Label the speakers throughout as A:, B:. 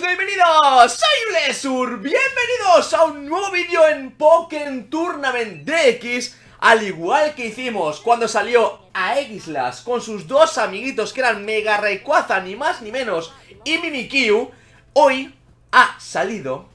A: bienvenidos, soy Blesur, bienvenidos a un nuevo vídeo en Pokémon Tournament DX Al igual que hicimos cuando salió a Xlas con sus dos amiguitos que eran Mega Rayquaza, ni más ni menos, y Mimikyu Hoy ha salido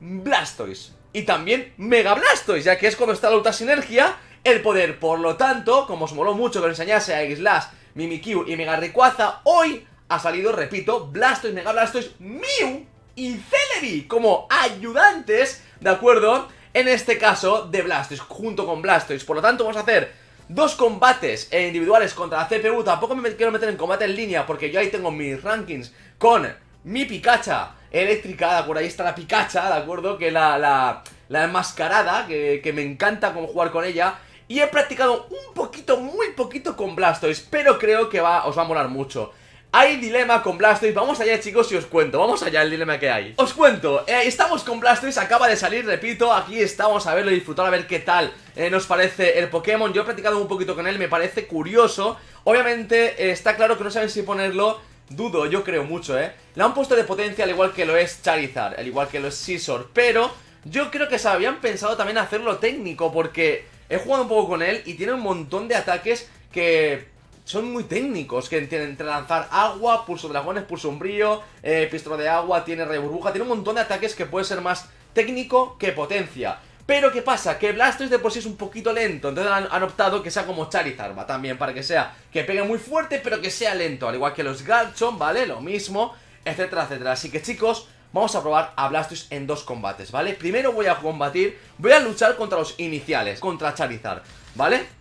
A: Blastoise y también Mega Blastoise, ya que es cuando está la ultra sinergia el poder. Por lo tanto, como os moló mucho que lo enseñase a Xlas, Mimikyu y Mega Rayquaza Hoy ha salido, repito, Blastoise, Mega Blastoise, Mew y Celebi como ayudantes, ¿de acuerdo? En este caso de Blastoise, junto con Blastoise. Por lo tanto vamos a hacer dos combates individuales contra la CPU Tampoco me quiero meter en combate en línea porque yo ahí tengo mis rankings con mi Pikachu eléctrica, por ahí está la Pikachu, ¿de acuerdo? Que la, la, la enmascarada, que, que me encanta cómo jugar con ella. Y he practicado un poquito, muy poquito con Blastoise Pero creo que va, os va a molar mucho hay dilema con Blastoise, vamos allá chicos y os cuento, vamos allá el dilema que hay. Os cuento, eh, estamos con Blastoise, acaba de salir, repito, aquí estamos a verlo, disfrutar, a ver qué tal eh, nos parece el Pokémon. Yo he practicado un poquito con él, me parece curioso. Obviamente eh, está claro que no saben si ponerlo, dudo, yo creo mucho, eh. Le han puesto de potencia al igual que lo es Charizard, al igual que lo es Scizor. Pero yo creo que se habían pensado también hacerlo técnico porque he jugado un poco con él y tiene un montón de ataques que son muy técnicos, que tienen entre lanzar agua, pulso dragones, pulso umbrío, eh, pistola de agua, tiene rey burbuja, tiene un montón de ataques que puede ser más técnico que potencia. Pero ¿qué pasa? Que Blastoise de por sí es un poquito lento, entonces han, optado que sea como Charizard, ¿va? También para que sea, que pegue muy fuerte pero que sea lento, al igual que los Garchomp, ¿vale? Lo mismo, etcétera, etcétera. Así que chicos, vamos a probar a Blastoise en dos combates, ¿vale? Primero voy a combatir, voy a luchar contra los iniciales, contra Charizard, ¿vale?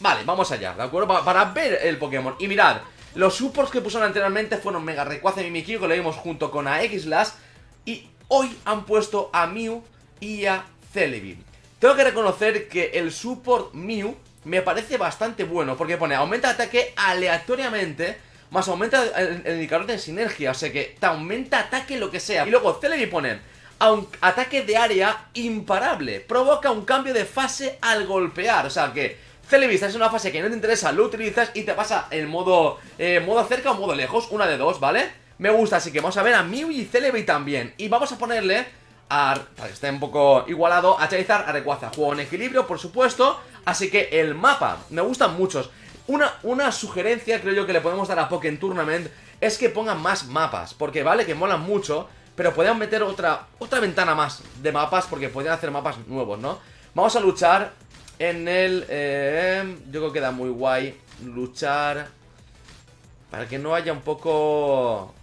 A: Vale, vamos allá, ¿de acuerdo? Para, ver el Pokémon. Y mirad, los supports que pusieron anteriormente fueron Mega Rayquaza y Mimikyu Que lo vimos junto con a Xlas Y hoy han puesto a Mew y a Celebi. Tengo que reconocer que el support Mew me parece bastante bueno Porque pone aumenta ataque aleatoriamente Más aumenta el, indicador de sinergia O sea que te aumenta ataque lo que sea. Y luego Celebi pone ataque de área imparable Provoca un cambio de fase al golpear O sea que Celebista es una fase que no te interesa, lo utilizas y te pasa en modo, eh, modo cerca o modo lejos, una de dos, ¿vale? Me gusta, así que vamos a ver a Mew y Celebi también Y vamos a ponerle, a, para que esté un poco igualado, a Charizard, a Rayquaza Juego en equilibrio, por supuesto Así que el mapa, me gustan muchos una, una sugerencia, creo yo, que le podemos dar a Pokémon Tournament Es que pongan más mapas Porque vale que molan mucho Pero podrían meter otra, otra ventana más de mapas Porque podrían hacer mapas nuevos, ¿no? Vamos a luchar en el... Eh, yo creo que da muy guay luchar para que no haya un poco...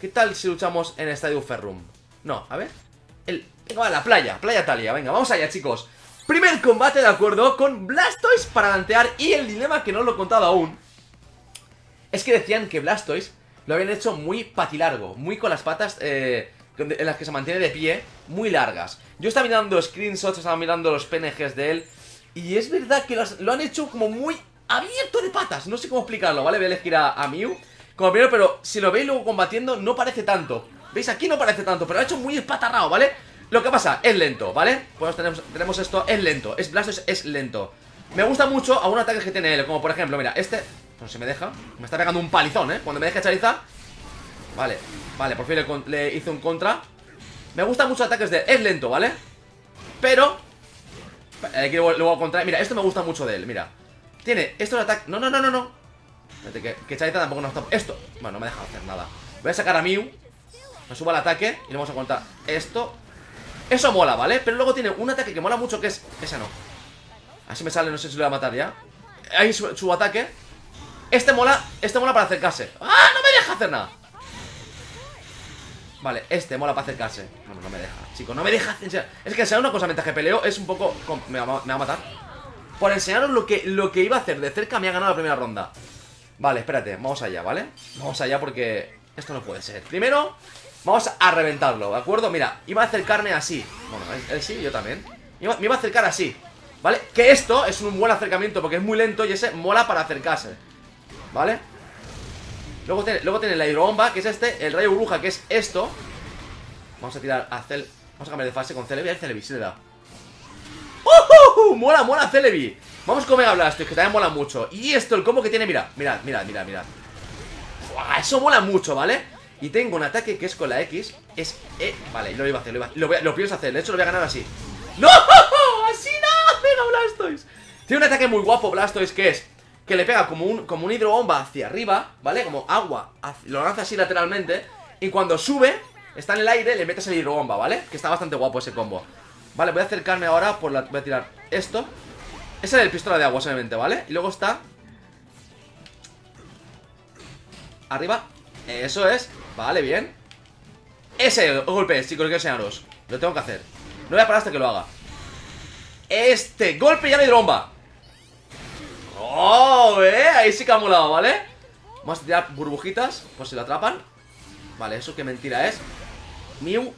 A: ¿Qué tal si luchamos en Estadio Ferrum? No, a ver. El... Venga, va, la playa, playa Talia. Venga, vamos allá, chicos. Primer combate, ¿de acuerdo? Con Blastoise para dantear y el dilema que no lo he contado aún. Es que decían que Blastoise lo habían hecho muy patilargo, muy con las patas eh, en las que se mantiene de pie, muy largas. Yo estaba mirando screenshots, estaba mirando los PNGs de él y es verdad que lo han hecho como muy abierto de patas No sé cómo explicarlo, ¿vale? Voy a elegir a, Mew como primero, pero si lo veis luego combatiendo no parece tanto ¿Veis? Aquí no parece tanto, pero lo ha hecho muy espatarrado, ¿vale? Lo que pasa, es lento, ¿vale? Pues tenemos, tenemos esto, es lento, es Blastoise es lento Me gusta mucho a un ataque que tiene él Como por ejemplo, mira, este, no se me deja Me está pegando un palizón, ¿eh? Cuando me deja Charizard Vale, vale, por fin le, le hice un contra Me gusta mucho ataques de, es lento, ¿vale? Pero Aquí luego a contra... Mira, esto me gusta mucho de él, mira. Tiene estos ataques... No, no, no, no, no. Espérate, que, que Charizard tampoco nos está... Esto. Bueno, no me deja hacer nada. Voy a sacar a Mew. Me subo al ataque Y le vamos a contar esto. Eso mola, ¿vale? Pero luego tiene un ataque que mola mucho que es... Ese no. Así me sale, no sé si lo voy a matar ya. Ahí su ataque. Este mola, este mola para acercarse. ¡Ah! No me deja hacer nada Vale, este mola para acercarse No, no me deja, chicos, no me deja Es que enseñar una cosa mientras que peleo es un poco... Me va, a matar Por enseñaros lo que, lo que iba a hacer de cerca Me ha ganado la primera ronda Vale, espérate, vamos allá, ¿vale? Vamos allá porque esto no puede ser Primero, vamos a reventarlo, ¿de acuerdo? Mira, iba a acercarme así Bueno, él, sí, yo también me iba a acercar así ¿Vale? Que esto es un buen acercamiento porque es muy lento y ese mola para acercarse ¿Vale? Luego tiene, luego tiene la hidrobomba, que es este El rayo burbuja, que es esto Vamos a tirar a Cel... Vamos a cambiar de fase con Celebi. A Celebi, sí le da ¡Uh, Mola, mola Celebi Vamos con Mega Blastoise, que también mola mucho Y esto, el combo que tiene, mira, mirad, mirad, mirad, mirad Eso mola mucho, ¿vale? Y tengo un ataque que es con la X Es, eh, vale, lo iba a hacer, lo, iba a, lo, voy a, lo pienso hacer De hecho lo voy a ganar así ¡No! ¡Así no! ¡Pega Blastoise! Tiene un ataque muy guapo Blastoise que es Que le pega como un, como hidrobomba hacia arriba ¿Vale? Como agua Lo lanza así lateralmente Y cuando sube Está en el aire Le metes el hidrobomba, ¿vale? Que está bastante guapo ese combo. Vale, voy a acercarme ahora por la, Voy a tirar esto. Ese es el pistola de agua solamente, ¿vale? Y luego está Arriba. Eso es. Vale, bien. Ese golpe, chicos, quiero enseñaros. Lo tengo que hacer. No voy a parar hasta que lo haga. Este golpe ya le tromba Oh, eh Ahí sí que ha molado, ¿vale? Vamos a tirar burbujitas Por si lo atrapan Vale, eso qué mentira es Mew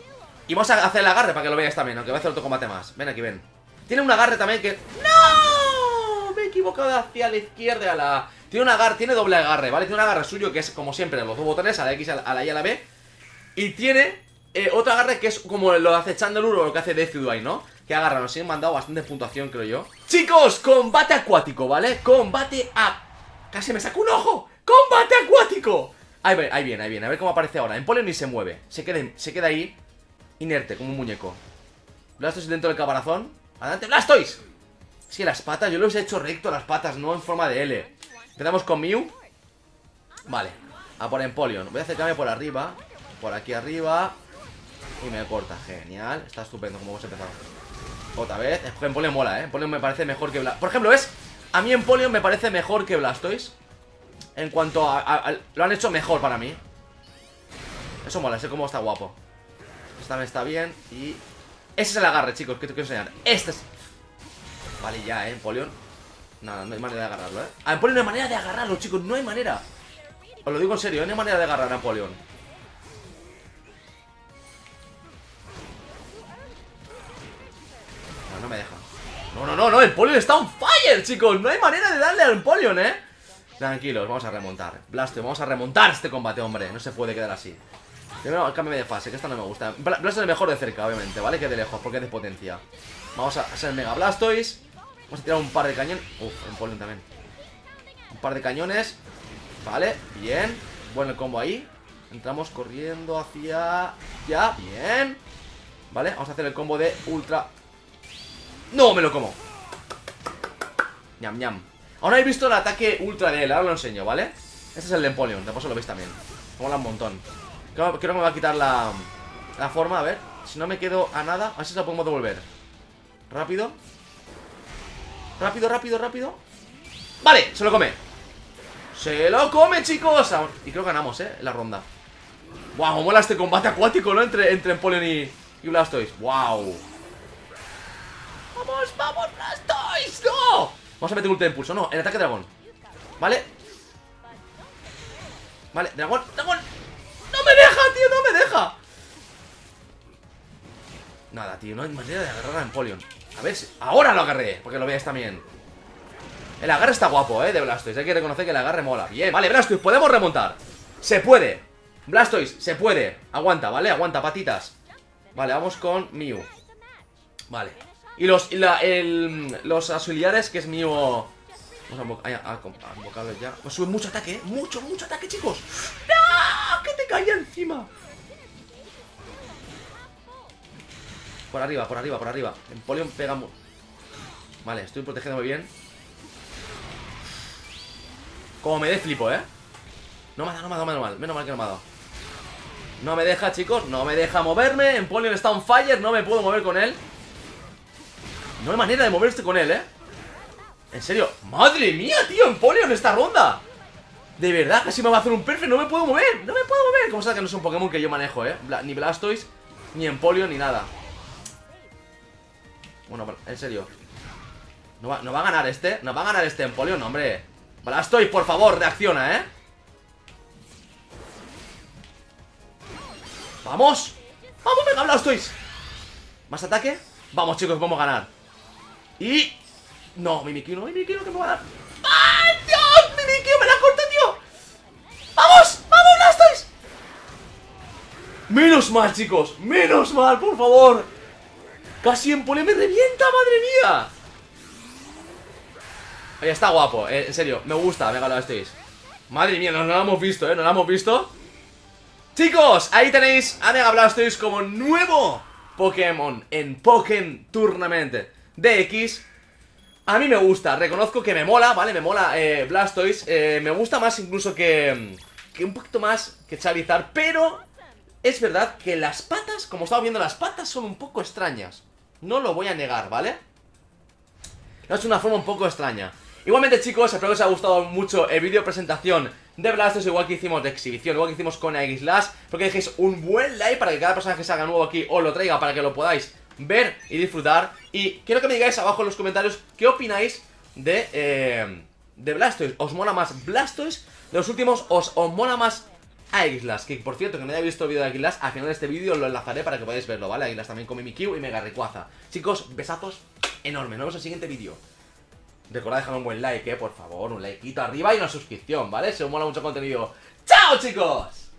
A: Y vamos a hacer el agarre para que lo veáis también Aunque voy a hacer otro combate más Ven aquí, ven Tiene un agarre también que... ¡No! Me he equivocado hacia la izquierda a la... Tiene un agarre, tiene doble agarre, ¿vale? Tiene un agarre suyo que es como siempre los dos botones, a la X, a la y a la B. Y tiene eh, otro agarre que es como lo hace Chandelure o lo que hace Decidueye, ¿no? Que agarra, nos han mandado bastante puntuación, creo yo. Chicos, combate acuático, ¿vale? Combate a... Casi me saco un ojo. ¡Combate acuático! Ahí, ahí viene, ahí viene. A ver cómo aparece ahora. Empoleon ni se mueve. Se queda, se queda ahí inerte, como un muñeco. Blastoise dentro del caparazón. ¡Adelante, Blastoise! Sí, las patas, yo los he hecho recto las patas, no en forma de L. Empezamos con Mew Vale, a por Empoleon Voy a acercarme por arriba Por aquí arriba Y me corta, genial Está estupendo como hemos empezado. Otra vez, Empoleon mola, eh Empoleon me parece mejor que Blastoise Por ejemplo, ¿ves? A mí Empoleon me parece mejor que Blastoise. En cuanto a, Lo han hecho mejor para mí. Eso mola, sé cómo está guapo. Esta me está bien Y... Ese es el agarre, chicos, que te quiero enseñar. Este es... Vale, ya, eh, Empoleon Nada, no hay manera de agarrarlo, ¿eh? A Empoleon no hay manera de agarrarlo, chicos, no hay manera. Os lo digo en serio, ¿eh? no hay manera de agarrar a Empoleon No, no, no, Empoleon está on fire, chicos. No hay manera de darle a Empoleon, ¿eh? Tranquilos, vamos a remontar. Blasto, vamos a remontar este combate, hombre. No se puede quedar así. Primero, cambio de fase, que esta no me gusta. Blasto es el mejor de cerca, obviamente, ¿vale? Que de lejos, porque es de potencia. Vamos a hacer Mega Blastoise. Vamos a tirar un par de cañones. Uf, Empoleon también. Un par de cañones. Vale, bien. Bueno el combo ahí. Entramos corriendo hacia... Ya, bien. Vale, vamos a hacer el combo de ultra. ¡No, me lo como! Ñam, ñam. Aún no habéis visto el ataque ultra de él, ahora lo enseño, ¿vale? Este es el de Empoleon, después lo veis también. Mola un montón. Creo, creo, que me va a quitar la, la forma, a ver. Si no me quedo a nada, a ver si se lo podemos devolver. Rápido. Rápido, rápido, rápido. Vale, se lo come. Se lo come, chicos. Y creo que ganamos, eh, la ronda. Wow, mola este combate acuático, ¿no? Entre, entre Empoleon y, y Blastoise. Wow Vamos, vamos, Blastoise ¡No! Vamos a meter ulti de impulso, no, el ataque dragón. Vale Vale, dragón, dragón. ¡No me deja, tío, no me deja! Nada, tío, no hay manera de agarrar a Empoleon. A ver, si... ahora lo agarré, porque lo veáis también. El agarre está guapo, eh, de Blastoise. Hay que reconocer que el agarre mola. Bien, vale, Blastoise, podemos remontar. Se puede. Blastoise, se puede. Aguanta, ¿vale? Aguanta, patitas. Vale, vamos con Mew. Vale Y los, los auxiliares, que es Mew Vamos a, a, ya. Pues sube mucho ataque, ¿eh? Mucho, mucho ataque, chicos. ¡No! ¡Que te caía encima! Por arriba, por arriba, por arriba. Empoleon pega Vale, estoy protegiendo muy bien. Como me dé flipo, ¿eh? No me ha dado, no me ha menos mal. Menos mal que no me ha dado. No me deja, chicos, no me deja moverme. Empoleon está on fire, no me puedo mover con él No hay manera de moverse con él, ¿eh? En serio, madre mía, tío Empoleon esta ronda De verdad, casi me va a hacer un perfect, no me puedo mover No me puedo mover, como sabes que no es un Pokémon que yo manejo, ¿eh? Ni Blastoise, ni Empoleon, ni nada bueno, en serio ¿No va, ¿No va, a ganar este? ¿No va a ganar este Empoleon? No, hombre Blastoise, por favor, reacciona, ¿eh? ¡Vamos! ¡Vamos, venga, Blastoise! ¿Más ataque? Vamos, chicos, vamos a ganar Y... No, Mimikyu no, Mimikyu no, que me va a dar. ¡Ay, Dios! Mimikyu, me la corta, tío. ¡Vamos! ¡Vamos, Blastoise! Menos mal, chicos Menos mal, por favor. Casi en pole me revienta, madre mía. Oye, está guapo, eh, en serio, me gusta, lo estéis Madre mía, no, lo hemos visto, eh, no lo hemos visto. Chicos, ahí tenéis a Mega Blastoise como nuevo Pokémon en Pokémon Tournament DX A mí me gusta, reconozco que me mola, ¿vale? Me mola eh, Blastoise eh, Me gusta más incluso que, que un poquito más que Charizard Pero es verdad que las patas, como estaba viendo, las patas son un poco extrañas No lo voy a negar, ¿vale? Es una forma un poco extraña Igualmente chicos, espero que os haya gustado mucho el vídeo presentación de Blastos Igual que hicimos de exhibición, igual que hicimos con Slash Porque dejéis un buen like para que cada persona que salga nuevo aquí os lo traiga Para que lo podáis ver y disfrutar Y quiero que me digáis abajo en los comentarios qué opináis de, eh, de Blastoise ¿Os mola más Blastoise? De los últimos, ¿os, os mola más Aegislash, que por cierto, que no haya visto el vídeo de Aegislash Al final de este vídeo lo enlazaré para que podáis verlo, ¿vale? Aegislash también con Mimikyu y Mega Recuaza Chicos, besazos enormes, nos vemos en el siguiente vídeo Recordad dejar un buen like, eh, por favor, un likeito arriba y una suscripción, ¿vale? Si os mola mucho contenido ¡Chao, chicos!